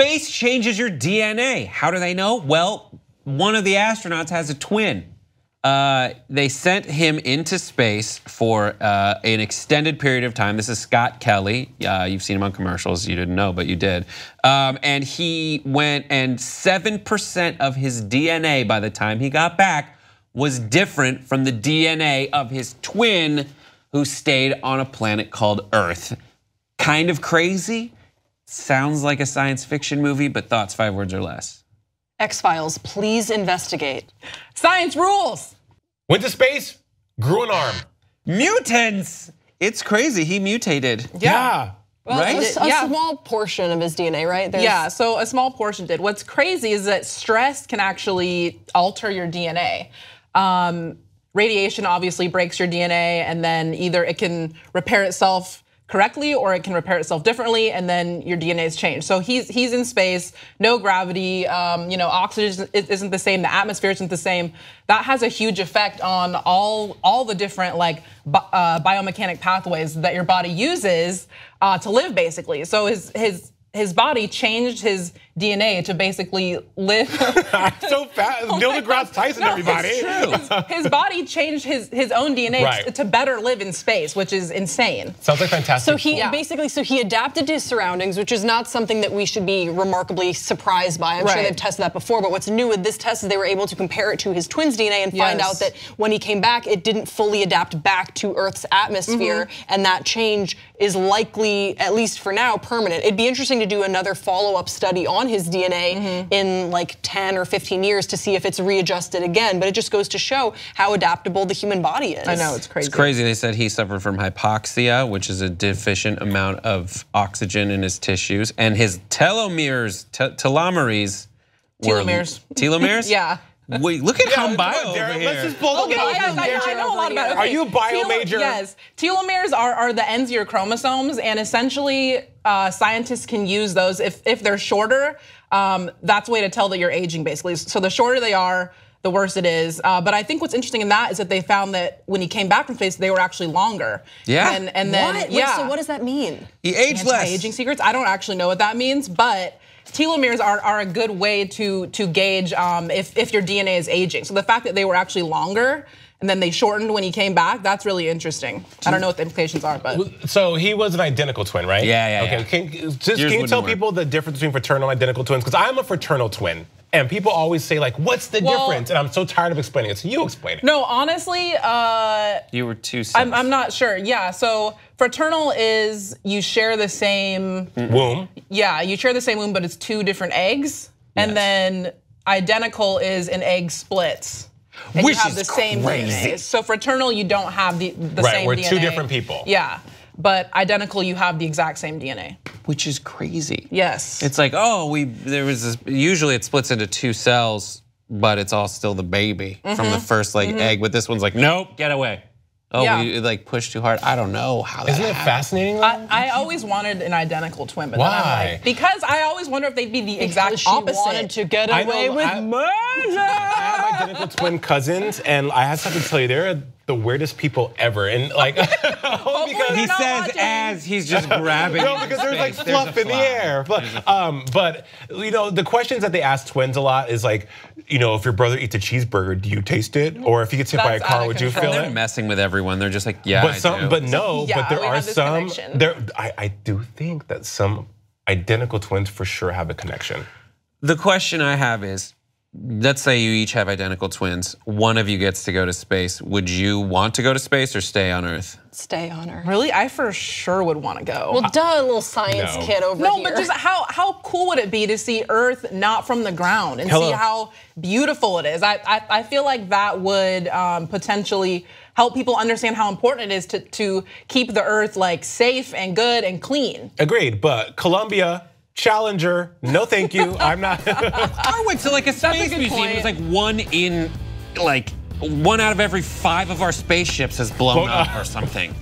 Space changes your DNA. How do they know? Well, one of the astronauts has a twin. Uh, they sent him into space for uh, an extended period of time. This is Scott Kelly. Uh, you've seen him on commercials. You didn't know, but you did. Um, and he went, and 7% of his DNA by the time he got back was different from the DNA of his twin who stayed on a planet called Earth. Kind of crazy. Sounds like a science fiction movie, but thoughts five words or less. X Files, please investigate. Science rules. Went to space, grew an arm. Mutants. It's crazy. He mutated. Yeah. Well, Right? a, a Yeah. small portion of his DNA, right? There's- Yeah, so a small portion did. What's crazy is that stress can actually alter your DNA. Um, radiation obviously breaks your DNA, and then either it can repair itself correctly or it can repair itself differently, and then your DNA is changed. So he's he's in space, no gravity. Um, you know, oxygen is- isn't the same, the atmosphere isn't the same. That has a huge effect on all all the different like uh, biomechanic pathways that your body uses uh, to live, basically. So his his his body changed his DNA to basically live. so fast. Neil deGrasse Tyson, everybody. his body changed his his own DNA Right. to, to better live in space, which is insane. Sounds like fantastic. So he Yeah. basically, so he adapted to his surroundings, which is not something that we should be remarkably surprised by. I'm sure they've tested that before, but what's new with this test is they were able to compare it to his twin's DNA and find Yes. out that when he came back, it didn't fully adapt back to Earth's atmosphere, Mm-hmm. and that change is likely, at least for now, permanent. It'd be interesting to do another follow-up study on his DNA Mm-hmm. in like 10 or 15 years to see if it's readjusted again. But it just goes to show how adaptable the human body is. I know it's crazy. It's crazy. They said he suffered from hypoxia, which is a deficient amount of oxygen in his tissues, and his telomeres, te- telomeres, were- Telomeres. telomeres. Yeah. Wait, look at Yeah, how bio on, over here. let's just pull Okay, ball yes, I, I know a lot about it. here. Are you a bio telo- major? Yes. Telomeres are, are the ends of your chromosomes, and essentially, uh, scientists can use those if, if they're shorter. Um, that's a way to tell that you're aging, basically. So the shorter they are, the worse it is. Uh, but I think what's interesting in that is that they found that when he came back from space, they were actually longer. Yeah. And, and then, What? Wait, yeah. so what does that mean? he aged less. Anti-aging secrets. I don't actually know what that means, but telomeres are, are a good way to to gauge um, if if your DNA is aging. So the fact that they were actually longer and then they shortened when he came back, that's really interesting. I don't know what the implications are, but So he was an identical twin, right? Yeah, yeah, Okay, yeah. can, just, can you wouldn't tell work. people the difference between fraternal and identical twins? Because I'm a fraternal twin. And people always say, like, what's the Well- difference? And I'm so tired of explaining it. So you explain it. no, honestly, uh, You were too. I'm, I'm not sure. Yeah, so fraternal is you share the same. Womb. Yeah, you share the same womb, but it's two different eggs. And then identical is an egg splits. And Which you have is the same crazy. DNA. So fraternal, you don't have the, the Right, same we're DNA. two different people. Yeah. But identical, you have the exact same DNA. which is crazy. Yes. It's like, oh, we there was this, usually it splits into two cells, but it's all still the baby from the mm-hmm. first like mm-hmm. egg. But this one's like, nope, get away. Oh, Yeah. we like push too hard. I don't know how that Isn't it fascinating? I, I always wanted an identical twin, but then I'm Why? like, because I always wonder if they'd be the exact Because she opposite. wanted to get I away know, with I- murder. I have identical twin cousins, and I have something to tell you. They're the weirdest people ever. And like, because He says watching. as he's just grabbing. No, because there's like space. There's a fluff in the air. But um, but you know, the questions that they ask twins a lot is like, you know, if your brother eats a cheeseburger, do you taste it? Or if he gets hit by a car, would you feel They're it? messing with everyone. They're just like, yeah, But I some, do. but no, Yeah, but there are some. connection. There, I, I do think that some identical twins for sure have a connection. The question I have is let's say you each have identical twins. One of you gets to go to space. Would you want to go to space or stay on Earth? Stay on Earth. Really, I for sure would want to go. Well, duh, a little science No. kid over there. no, here. but just how how cool would it be to see Earth not from the ground and Hello. see how beautiful it is? I I, I feel like that would um, potentially help people understand how important it is to to keep the Earth like safe and good and clean. Agreed. But Columbia, Challenger, no thank you. I'm not. I went to like a a space good museum. It was like one in like one out of every five of our spaceships has blown Well, up uh, or something.